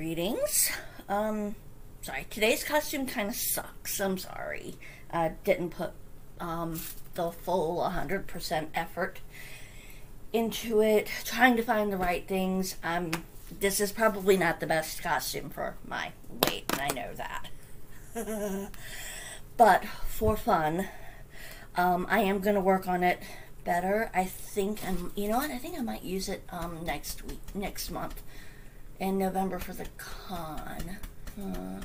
Greetings. Um, sorry, today's costume kind of sucks. I'm sorry. I didn't put um, the full 100% effort into it, trying to find the right things. Um, this is probably not the best costume for my weight, and I know that. but for fun, um, I am going to work on it better. I think I'm, you know what? I think I might use it um, next week, next month, in November for the con. Uh,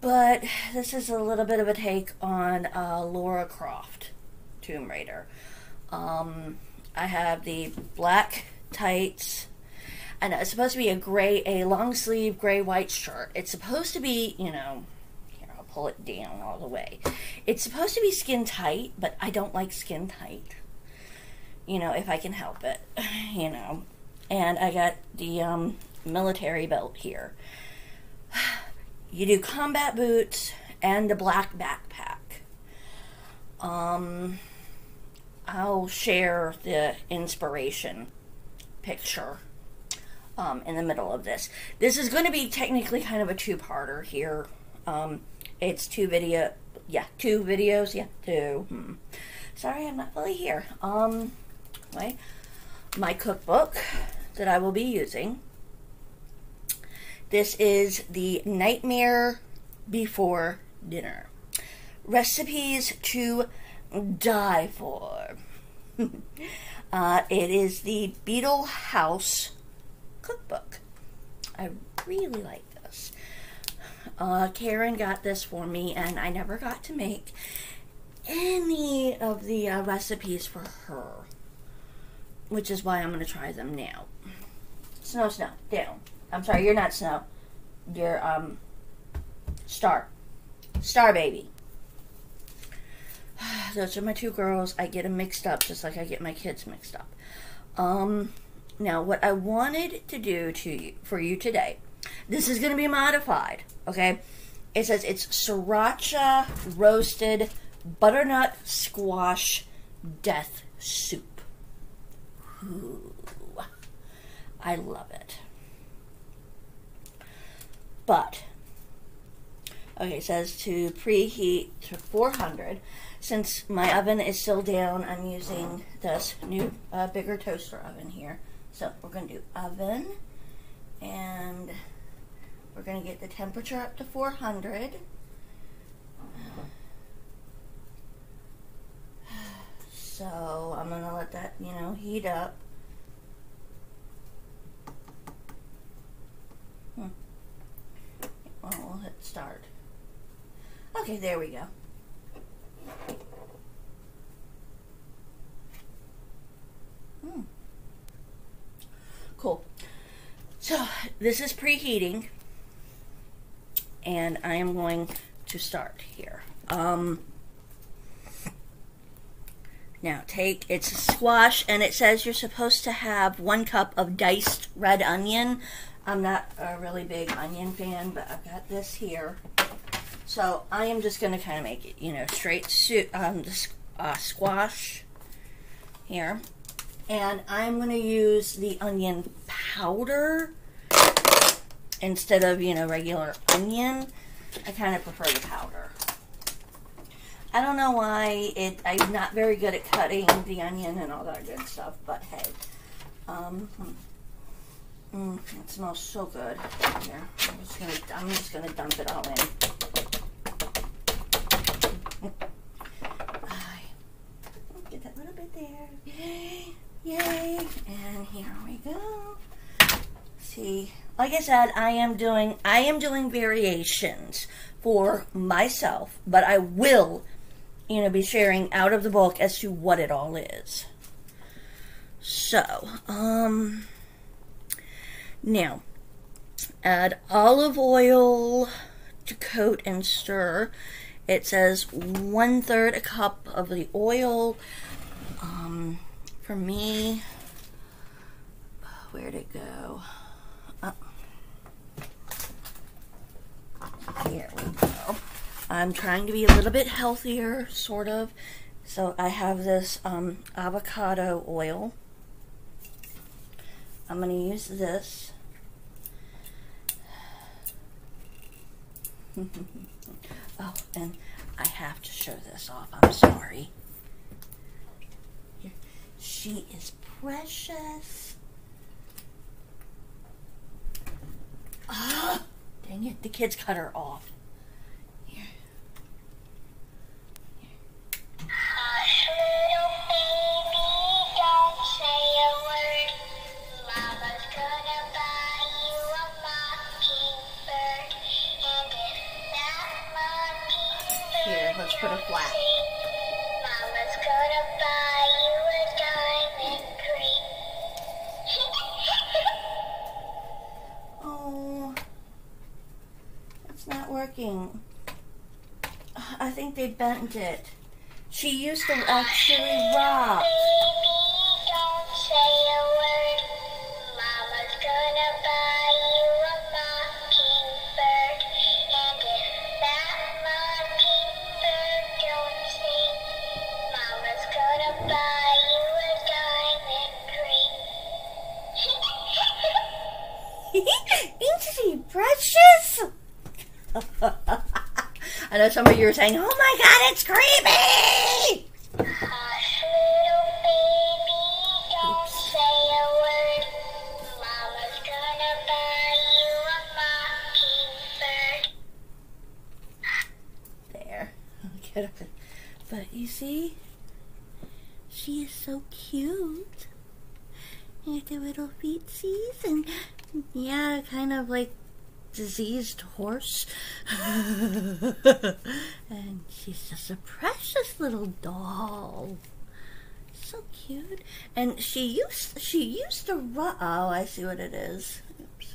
but this is a little bit of a take on uh, Laura Croft, Tomb Raider. Um, I have the black tights, and it's supposed to be a gray, a long sleeve gray white shirt. It's supposed to be, you know, here I'll pull it down all the way. It's supposed to be skin tight, but I don't like skin tight. You know, if I can help it, you know. And I got the um, military belt here. You do combat boots and a black backpack. Um, I'll share the inspiration picture um, in the middle of this. This is going to be technically kind of a two-parter here. Um, it's two video, yeah, two videos, yeah, two. Hmm. Sorry, I'm not fully here. Um, my, my cookbook that I will be using. This is the Nightmare Before Dinner. Recipes to die for. uh, it is the Beetle House cookbook. I really like this. Uh, Karen got this for me, and I never got to make any of the uh, recipes for her, which is why I'm going to try them now. Snow, snow, down. I'm sorry, you're not snow. You're um, star, star baby. Those are my two girls. I get them mixed up just like I get my kids mixed up. Um, now, what I wanted to do to you, for you today, this is going to be modified, okay? It says it's sriracha roasted butternut squash death soup. Ooh, I love it. But, okay, it says to preheat to 400 since my oven is still down, I'm using this new uh, bigger toaster oven here. So we're going to do oven, and we're going to get the temperature up to 400. So I'm going to let that, you know, heat up. Hmm. Well, we'll hit start. Okay, there we go. Hmm. Cool. So this is preheating, and I am going to start here. Um, now take it's a squash, and it says you're supposed to have one cup of diced red onion. I'm not a really big onion fan, but I've got this here. So I am just going to kind of make it, you know, straight soup, um, uh, squash here. And I'm going to use the onion powder instead of, you know, regular onion. I kind of prefer the powder. I don't know why it. I'm not very good at cutting the onion and all that good stuff, but hey. Um, mm, it smells so good. Here, I'm just gonna. I'm just gonna dump it all in. Get that little bit there. Yay! Yay! And here we go. See, like I said, I am doing I am doing variations for myself, but I will, you know, be sharing out of the book as to what it all is. So, um, now add olive oil to coat and stir it says one third a cup of the oil. Um, for me, where'd it go? Uh, here we go. I'm trying to be a little bit healthier, sort of. So I have this um, avocado oil. I'm going to use this. oh, and I have to show this off. I'm sorry. Here. She is precious. Ah, dang it, the kids cut her off. Say a word. Mama's gonna buy you a diamond ring. Oh, it's not working. I think they bent it. She used to actually rock. Precious? I know some of you are saying, oh my god, it's creepy! Hush, little baby, don't say a word. Mama's gonna buy you a mockingbird. There. But you see, she is so cute. With the little feetsies and yeah, kind of like diseased horse. and she's just a precious little doll. So cute. And she used she used to rock. Oh, I see what it is. Oops.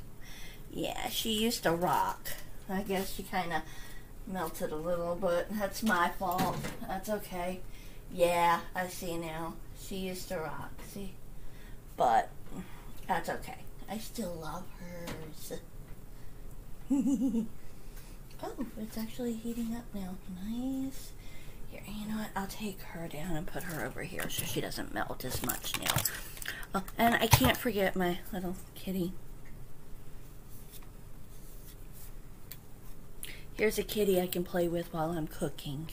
Yeah, she used to rock. I guess she kind of melted a little, but that's my fault. That's okay. Yeah, I see now. She used to rock, see? But that's okay. I still love hers. oh, it's actually heating up now. Nice. Here, you know what? I'll take her down and put her over here so she doesn't melt as much now. Oh, and I can't forget my little kitty. Here's a kitty I can play with while I'm cooking.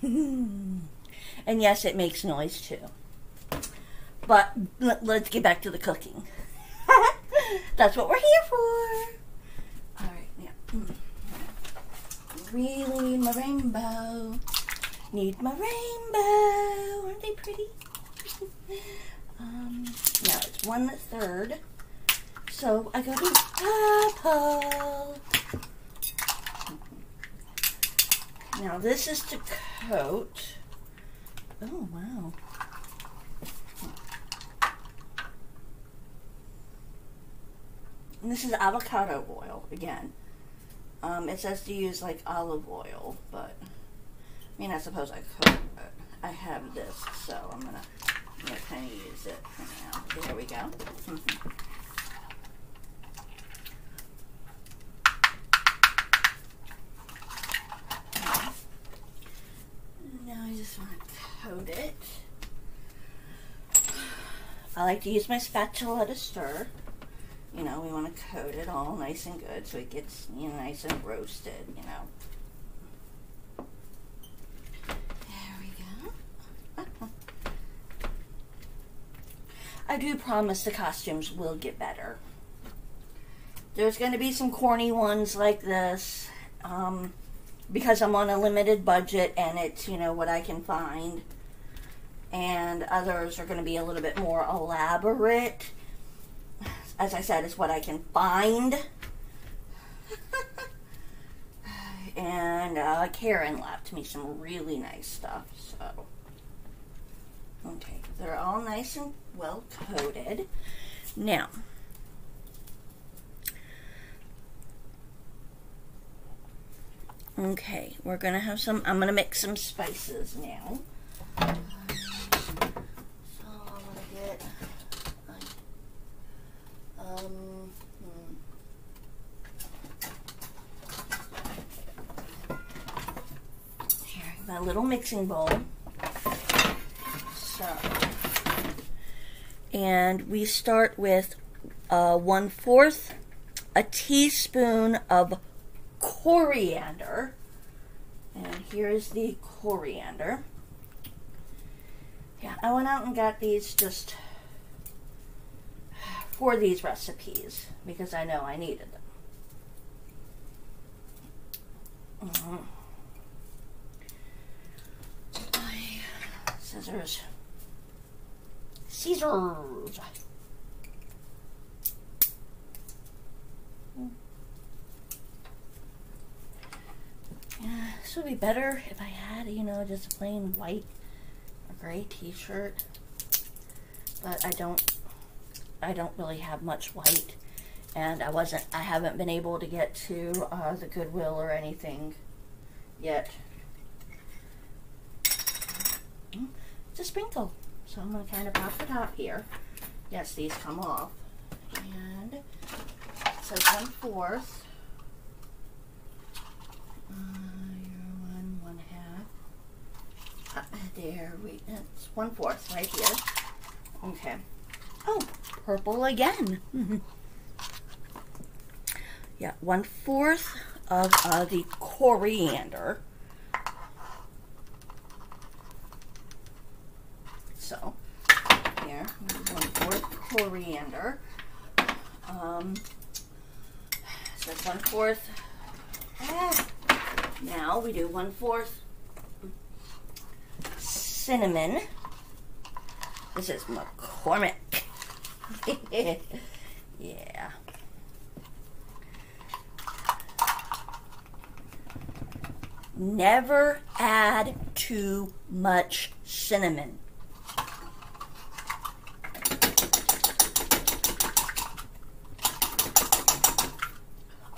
and yes, it makes noise too. But let- let's get back to the cooking. That's what we're here for. All right, now. mm. Really need my rainbow. Need my rainbow. Aren't they pretty? um, now it's one third. So I go to purple. Now this is to coat. Oh wow. And this is avocado oil again. Um, it says to use like olive oil, but I mean I suppose I could, but I have this, so I'm gonna, I'm gonna kind of use it for now. There we go. Now I just want to coat it. I like to use my spatula to stir. You know, we want to coat it all nice and good so it gets you know, nice and roasted, you know. There we go. I do promise the costumes will get better. There's going to be some corny ones like this. Um, because I'm on a limited budget and it's, you know, what I can find. And others are going to be a little bit more elaborate. As I said, is what I can find. and uh, Karen left me some really nice stuff, so. Okay, they're all nice and well coated. Now, Okay, we're gonna have some. I'm gonna mix some spices now. So I'm gonna get. Um. hmm. Here, my little mixing bowl. So, and we start with uh, one fourth a teaspoon of coriander. And here's the coriander. Yeah, I went out and got these just for these recipes because I know I needed them. Mm-hmm. My scissors. Scissors. Yeah, this would be better if I had, you know, just a plain white or gray t-shirt. But I don't I don't really have much white and I wasn't I haven't been able to get to uh, the Goodwill or anything yet. A sprinkle. So I'm going to kind of pop the top here. Yes, these come off. And says one fourth. Uh, one, one half. Uh, there we, it's one fourth right here. Okay. Oh, purple again. yeah, one fourth of uh, the coriander. So, here, one fourth coriander. Um, so one fourth. Ah, now we do one fourth cinnamon. This is McCormick. yeah. Never add too much cinnamon.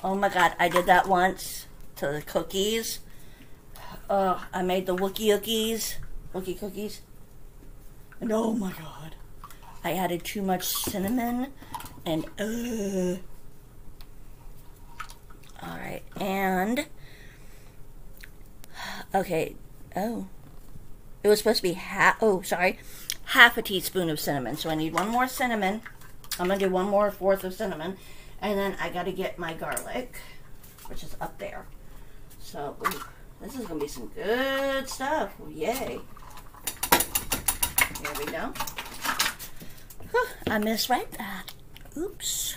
Oh my god, I did that once to the cookies. Uh, I made the Wookie cookies. Wookie cookies. And oh my god. I added too much cinnamon and uh Alright, and okay, oh. It was supposed to be half oh, sorry. Half a teaspoon of cinnamon. So I need one more cinnamon. I'm gonna do one more fourth of cinnamon. And then I gotta get my garlic, which is up there. So ooh, this is gonna be some good stuff. Yay. There we go. I misread that. Oops.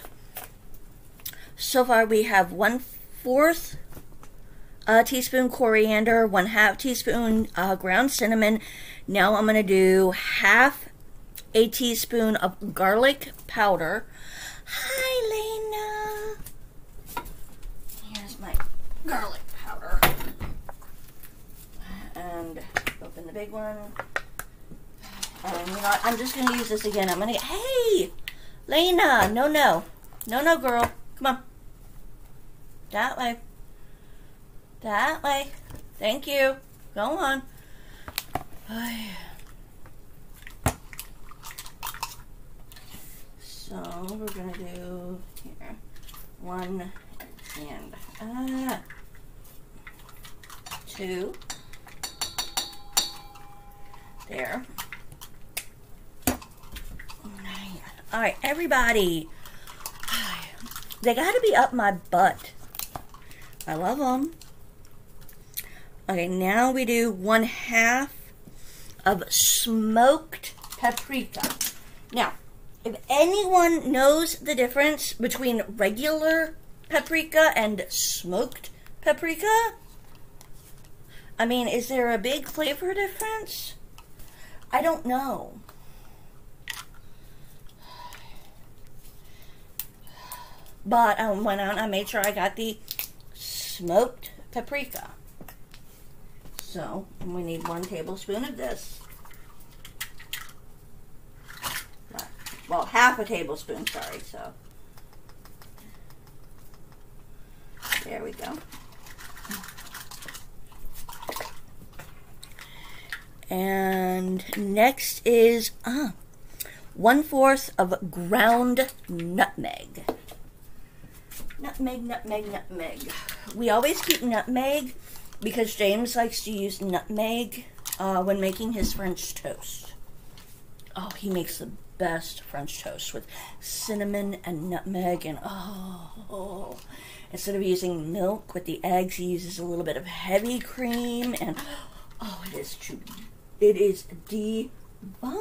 So far we have one fourth a teaspoon coriander, one half teaspoon uh, ground cinnamon. Now I'm going to do half a teaspoon of garlic powder. Hi, Lena. Here's my garlic powder. And open the big one. And you know what? I'm just going to use this again. I'm going to Hey! Lena! No, no. No, no, girl. Come on. That way. That way. Thank you. Go on. So we're gonna do here one and ah, two there. All right, everybody. They got to be up my butt. I love them. Okay, now we do one half of smoked paprika. Now, if anyone knows the difference between regular paprika and smoked paprika, I mean, is there a big flavor difference? I don't know. But um, I went out and I made sure I got the smoked paprika. So we need one tablespoon of this. Well, half a tablespoon, sorry, so. There we go. And next is uh, one fourth of ground nutmeg. Nutmeg, nutmeg, nutmeg. We always keep nutmeg because James likes to use nutmeg uh, when making his French toast. Oh, he makes the best French toast with cinnamon and nutmeg and oh. Instead of using milk with the eggs, he uses a little bit of heavy cream and oh, it is too, it is divine.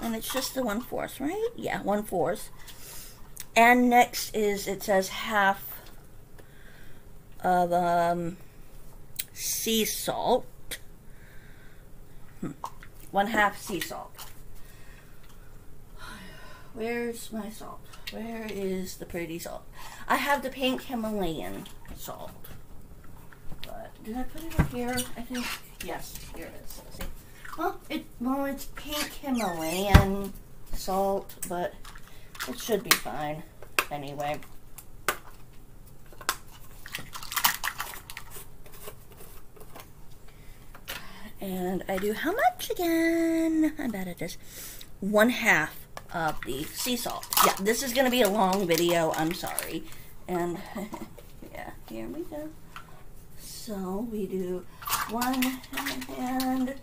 And it's just the one fourth, right? Yeah, one fourth. And next is it says half of um, sea salt. Hmm. One half sea salt. Where's my salt? Where is the pretty salt? I have the pink Himalayan salt. But did I put it up here? I think yes, here it is. See. Well, it well it's pink Himalayan salt, but it should be fine anyway. And I do how much again? I'm bad at this. One half of the sea salt. Yeah, this is going to be a long video. I'm sorry. And yeah, here we go. So we do one and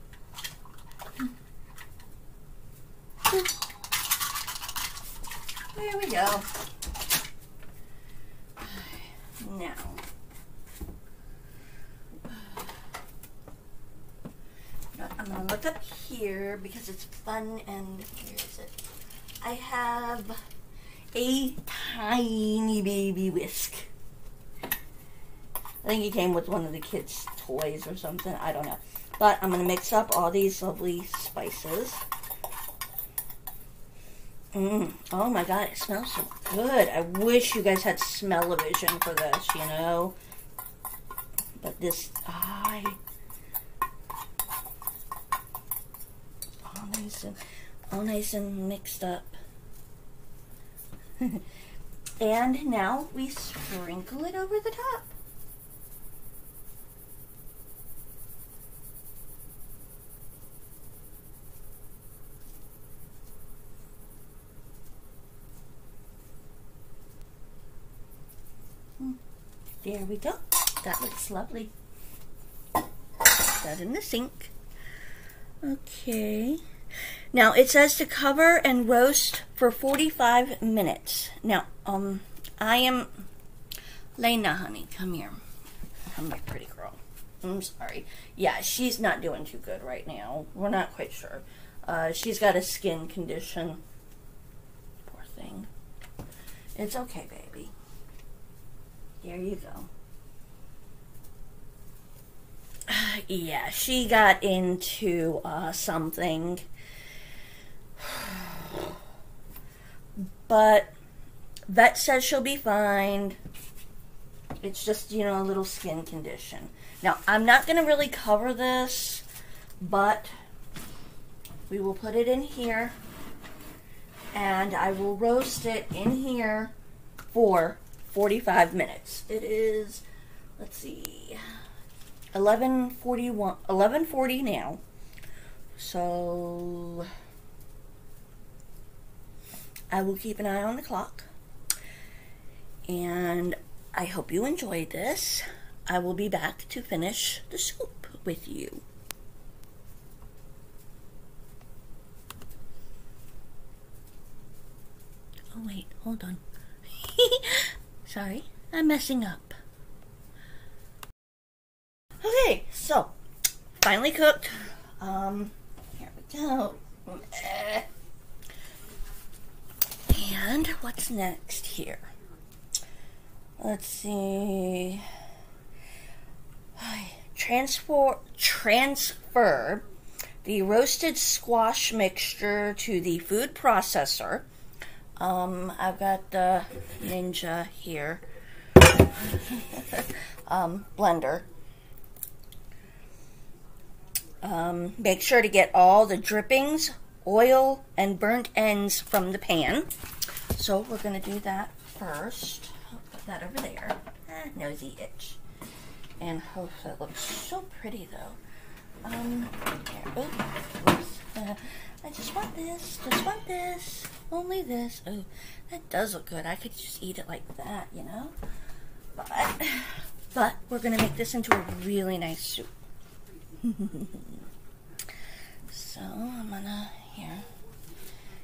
there we go. Now, I'm gonna look up here because it's fun and where is it? I have a tiny baby whisk. I think he came with one of the kids' toys or something. I don't know. But I'm going to mix up all these lovely spices. Mm. Oh my god, it smells so good. I wish you guys had smell-o-vision for this, you know? But this, I... All nice and, all nice and mixed up. and now we sprinkle it over the top. There we go. That looks lovely. Put that in the sink. Okay. Now it says to cover and roast for 45 minutes. Now, um, I am Lena, honey, come here. Come here, pretty girl. I'm sorry. Yeah, she's not doing too good right now. We're not quite sure. Uh, she's got a skin condition. Poor thing. It's okay, baby. There you go. yeah, she got into uh, something. But vet says she'll be fine. It's just, you know, a little skin condition. Now, I'm not going to really cover this, but we will put it in here and I will roast it in here for 45 minutes. It is, let's see, 11:41, 11:40 now. So I will keep an eye on the clock. And I hope you enjoyed this. I will be back to finish the soup with you. Oh, wait, hold on. Sorry, I'm messing up. Okay, so finally cooked. Um, here we go. And what's next here? Let's see. Transfer transfer the roasted squash mixture to the food processor um, I've got the Ninja here um, blender. Um, make sure to get all the drippings, oil, and burnt ends from the pan. So we're going to do that first. I'll put that over there. Eh, nosy itch. And oh, that looks so pretty though. Um, here, oops, uh, I just want this, just want this, only this. Oh, that does look good. I could just eat it like that, you know? But, but we're going to make this into a really nice soup. so I'm going to, here.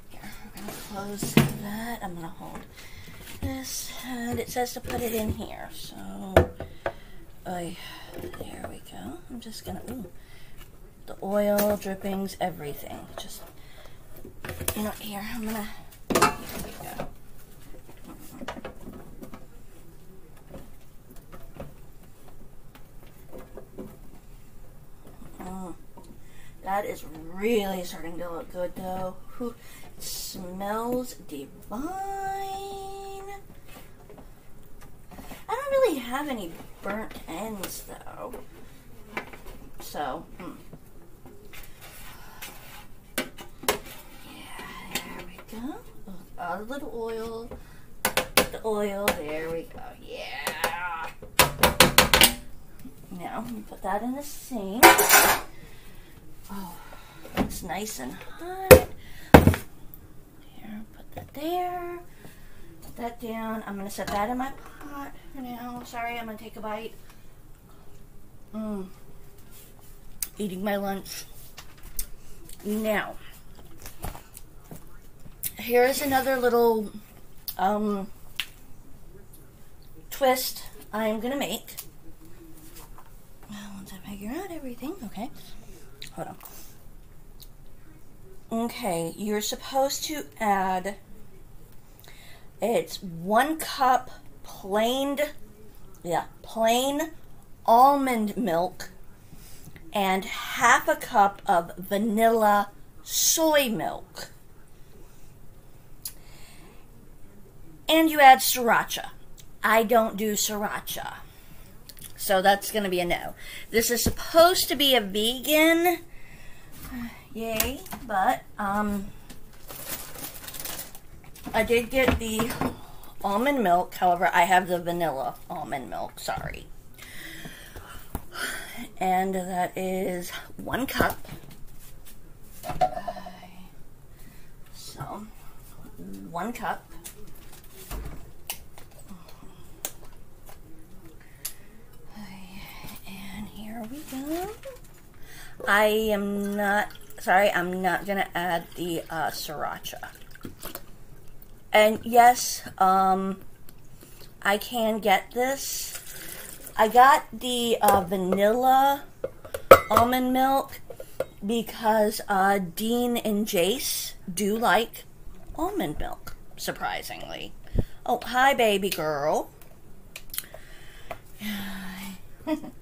Here, we're gonna close that. I'm gonna hold this, and it says to put it in here. So, I, there we go. I'm just gonna, ooh, the oil drippings, everything. Just, you know, here, I'm gonna, here we go. Mm. That is really starting to look good though. Whew. It smells divine. I don't really have any burnt ends though. So, hmm. yeah, go. A little oil. The oil, there we go. Yeah. Now, put that in the sink. Oh, it's nice and hot. Here, put that there. Put that down. I'm gonna set that in my pot for now. Sorry, I'm gonna take a bite. Mmm. Eating my lunch. Now, here's another little um, twist I'm gonna make. Once I figure out everything, okay. Hold on. Okay, you're supposed to add. It's one cup plain, yeah, plain almond milk, and half a cup of vanilla soy milk. And you add sriracha. I don't do sriracha. So that's going to be a no. This is supposed to be a vegan. Yay. But, um, I did get the almond milk. However, I have the vanilla almond milk. Sorry. And that is one cup. So, one cup. And here we go. I am not, sorry, I'm not going to add the uh, sriracha. And yes, um, I can get this. I got the uh, vanilla almond milk because uh, Dean and Jace do like almond milk, surprisingly. Oh, hi, baby girl.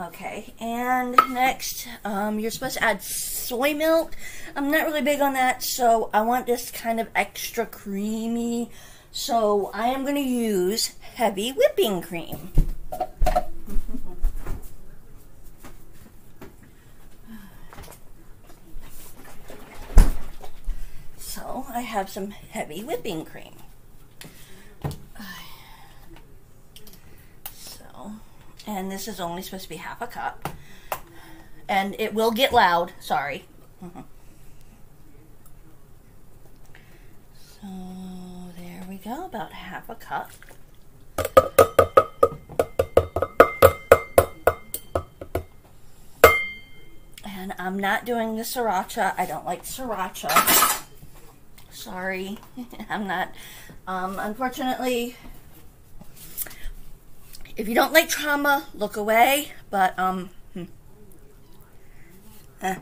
okay, and next, um, you're supposed to add soy milk. I'm not really big on that, so I want this kind of extra creamy. So I am going to use heavy whipping cream. So I have some heavy whipping cream. So, and this is only supposed to be half a cup. And it will get loud, sorry. So there we go, about half a cup. And I'm not doing the sriracha. I don't like sriracha. Sorry, I'm not. Um, unfortunately, if you don't like trauma, look away. But um, hmm. eh.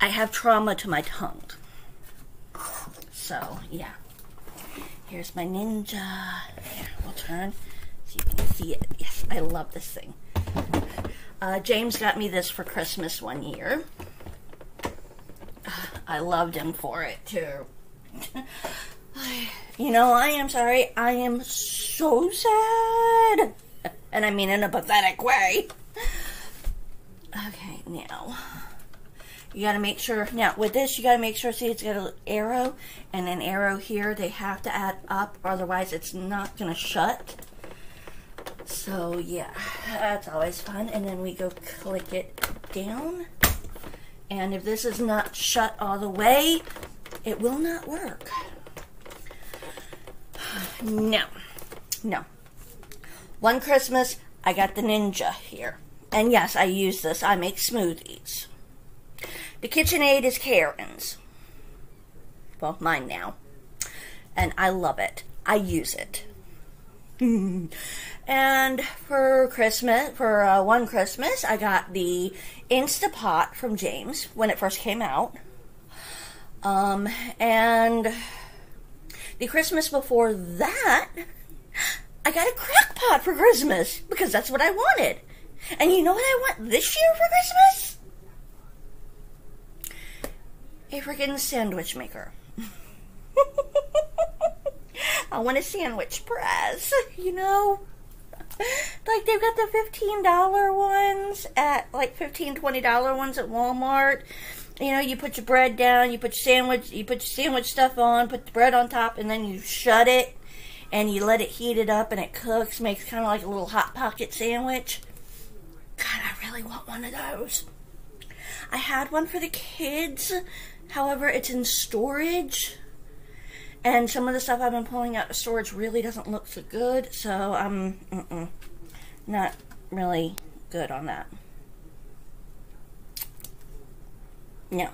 I have trauma to my tongue. So yeah. Here's my ninja. Here, we'll turn so you can see it. Yes, I love this thing. Uh, James got me this for Christmas one year. I loved him for it too. you know, I am sorry. I am so sad. And I mean in a pathetic way. Okay, now. You gotta make sure, now with this, you gotta make sure, see, it's got an arrow and an arrow here. They have to add up, otherwise, it's not gonna shut. So, yeah, that's always fun. And then we go click it down. And if this is not shut all the way, it will not work. No, no. One Christmas, I got the Ninja here. And yes, I use this. I make smoothies. The KitchenAid is Karen's. Well, mine now. And I love it. I use it. and for Christmas, for uh, one Christmas, I got the Instapot from James when it first came out. Um, and the Christmas before that, I got a crock pot for Christmas because that's what I wanted. And you know what I want this year for Christmas? A freaking sandwich maker. I want a sandwich press, you know? Like they've got the $15 ones at like $15, $20 ones at Walmart. You know, you put your bread down, you put your sandwich, you put your sandwich stuff on, put the bread on top, and then you shut it and you let it heat it up and it cooks, makes kind of like a little hot pocket sandwich. God, I really want one of those. I had one for the kids, however, it's in storage. And some of the stuff I've been pulling out of storage really doesn't look so good, so I'm not really good on that. No.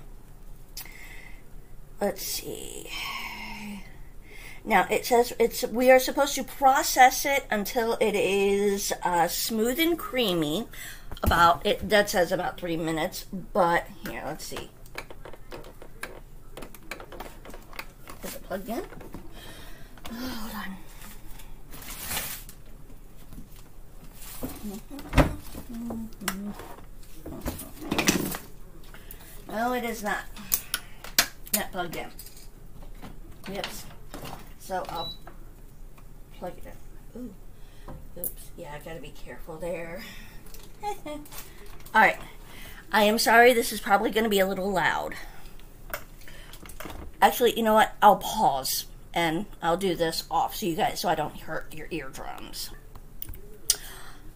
Let's see. Now it says it's we are supposed to process it until it is uh, smooth and creamy. About it that says about three minutes, but here let's see. Is it plugged in? Oh, hold on. No, it is not. Not plugged in. Yes. So I'll plug it in. Ooh. Oops. Yeah, I gotta be careful there. Alright. I am sorry this is probably gonna be a little loud. Actually, you know what? I'll pause and I'll do this off so you guys so I don't hurt your eardrums.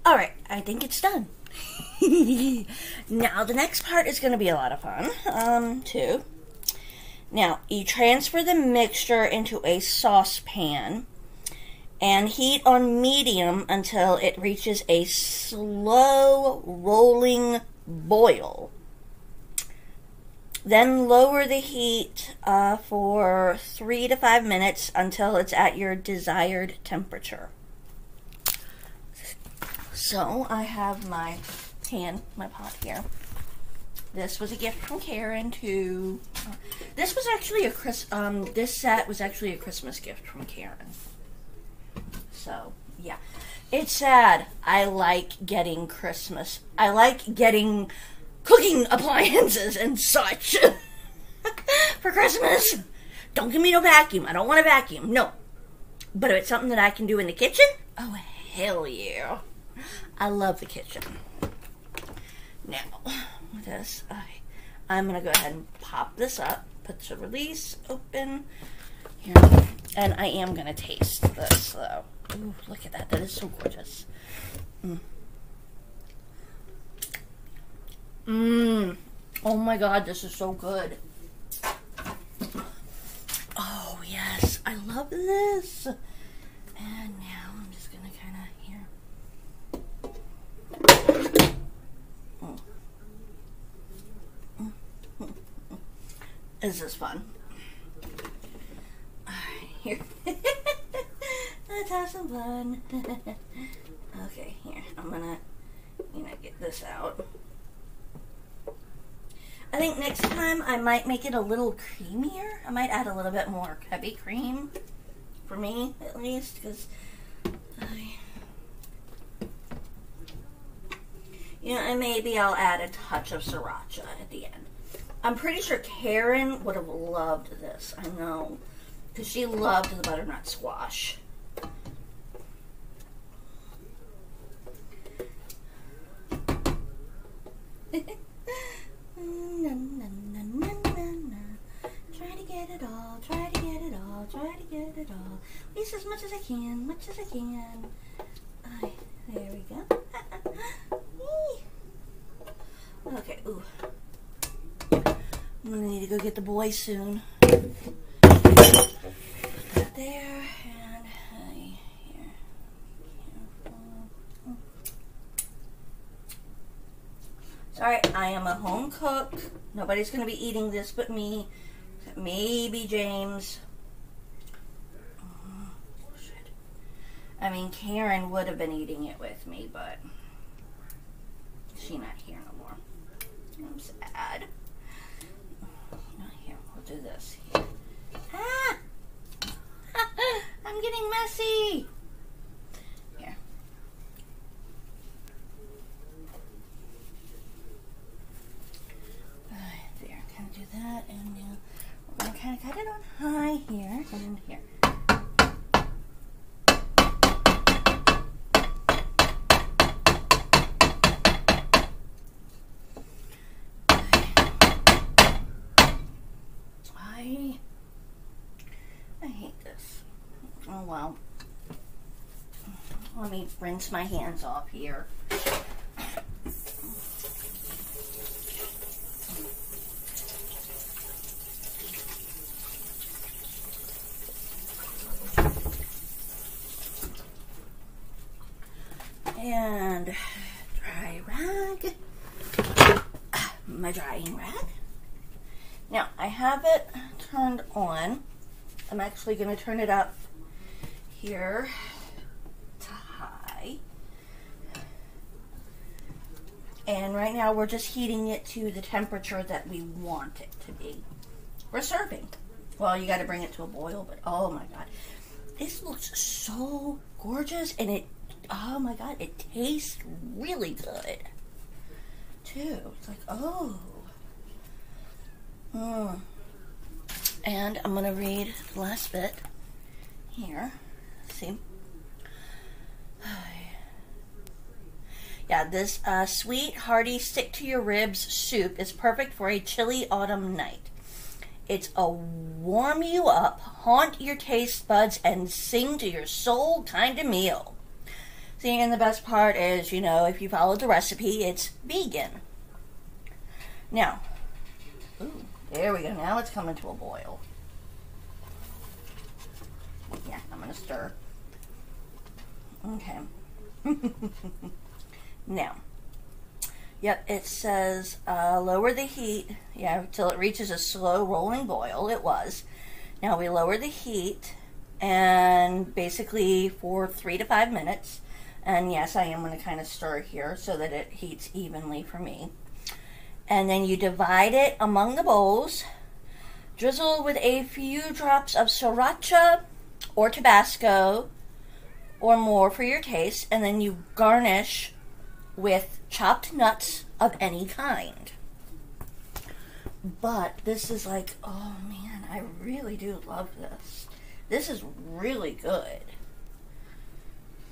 Alright, I think it's done. now the next part is gonna be a lot of fun, um, too. Now, you transfer the mixture into a saucepan and heat on medium until it reaches a slow rolling boil. Then lower the heat uh, for three to five minutes until it's at your desired temperature. So I have my pan, my pot here. This was a gift from Karen to. Uh, this was actually a Chris. Um, this set was actually a Christmas gift from Karen. So yeah, it's sad. I like getting Christmas. I like getting cooking appliances and such for Christmas. Don't give me no vacuum. I don't want a vacuum. No. But if it's something that I can do in the kitchen, oh hell yeah. I love the kitchen. Now, with this, I, I'm going to go ahead and pop this up, put the release open here, and I am going to taste this, though. Ooh, look at that. That is so gorgeous. Mmm. Mmm. Oh my god, this is so good. Oh, yes. I love this. And now I'm just going to kind of here. This is fun. Here. Let's have some fun. okay, here. I'm gonna, you know, get this out. I think next time I might make it a little creamier. I might add a little bit more heavy cream. For me, at least, because I... You know, and maybe I'll add a touch of sriracha at the end. I'm pretty sure Karen would have loved this. I know. Because she loved the butternut squash. Try to get it all, try to get it all, try to get it all. At least as much as I can, much as I can. Uh, there we go. okay, ooh. Gonna need to go get the boy soon. There and here. Sorry, I I am a home cook. Nobody's going to be eating this but me. Maybe James. I mean, Karen would have been eating it with me, but she's not here no more. I'm sad. We'll do this. Ah! I'm getting messy. Here. Alright, there. Kind of do that, and uh, we're gonna kind of cut it on high here, and here. I I hate this. Oh well. Let me rinse my hands off here. And dry rag. My drying rag. Now I have it turned on. I'm actually going to turn it up here to high. And right now we're just heating it to the temperature that we want it to be. We're serving. Well, you got to bring it to a boil, but oh my god. This looks so gorgeous and it, oh my god, it tastes really good too. It's like, oh. Mm. And I'm going to read the last bit here. See? Yeah, this uh, sweet, hearty, stick to your ribs soup is perfect for a chilly autumn night. It's a warm you up, haunt your taste buds, and sing to your soul kind of meal. See, and the best part is, you know, if you follow the recipe, it's vegan. Now, ooh, there we go. Now it's coming to a boil. Yeah, I'm going to stir. Okay. now, yep, it says uh, lower the heat, yeah, till it reaches a slow rolling boil. It was. Now we lower the heat and basically for three to five minutes. And yes, I am going to kind of stir here so that it heats evenly for me. And then you divide it among the bowls. Drizzle with a few drops of sriracha or Tabasco or more for your taste, and then you garnish with chopped nuts of any kind. But this is like, oh man, I really do love this. This is really good.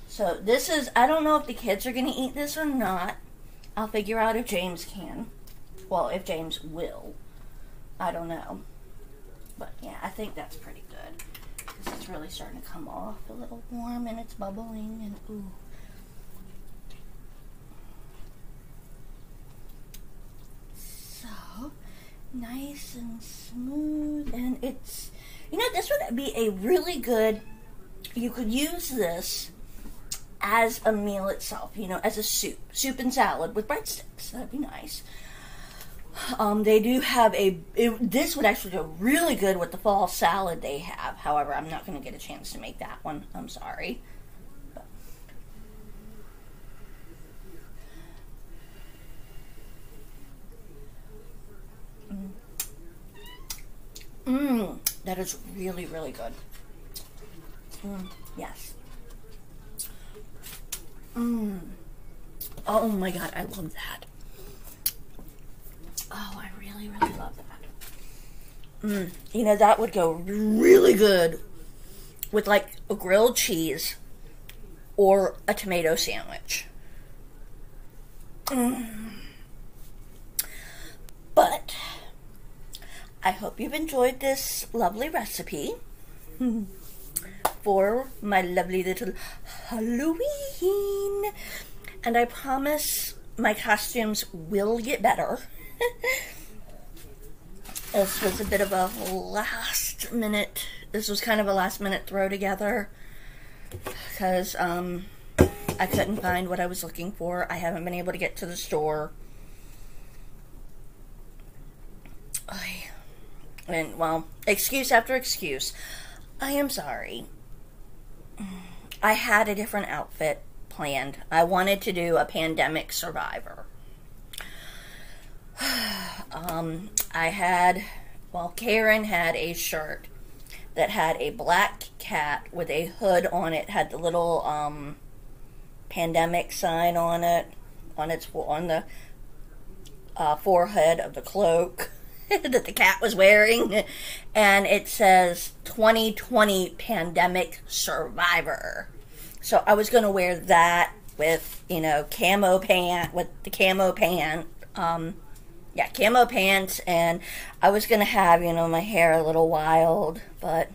So, this is, I don't know if the kids are going to eat this or not. I'll figure out if James can. Well, if James will. I don't know. But yeah, I think that's pretty good. Because it's really starting to come off a little warm and it's bubbling and ooh. So nice and smooth and it's you know this would be a really good you could use this as a meal itself, you know, as a soup, soup and salad with breadsticks. That'd be nice. Um, they do have a. It, this would actually go really good with the fall salad they have. However, I'm not going to get a chance to make that one. I'm sorry. Mmm, that is really, really good. Mm, yes. Mmm. Oh my god, I love that. Oh, I really, really love that. Mm, you know, that would go really good with like a grilled cheese or a tomato sandwich. Mm. But I hope you've enjoyed this lovely recipe for my lovely little Halloween. And I promise my costumes will get better. this was a bit of a last minute, this was kind of a last minute throw together because um, I couldn't find what I was looking for. I haven't been able to get to the store. And, well, excuse after excuse. I am sorry. I had a different outfit planned. I wanted to do a pandemic survivor. um, I had, well, Karen had a shirt that had a black cat with a hood on it, had the little um, pandemic sign on it, on its on the uh, forehead of the cloak that the cat was wearing, and it says 2020 pandemic survivor. So I was going to wear that with you know camo pant with the camo pant. Um, yeah, camo pants, and I was gonna have you know my hair a little wild, but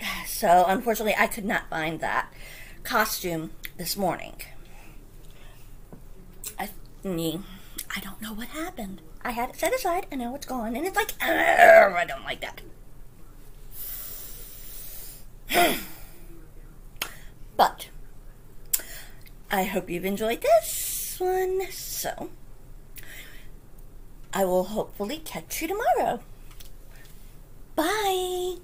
so unfortunately I could not find that costume this morning. I I don't know what happened. I had it set aside, and now it's gone, and it's like I don't like that. but I hope you've enjoyed this one. So. I will hopefully catch you tomorrow. Bye.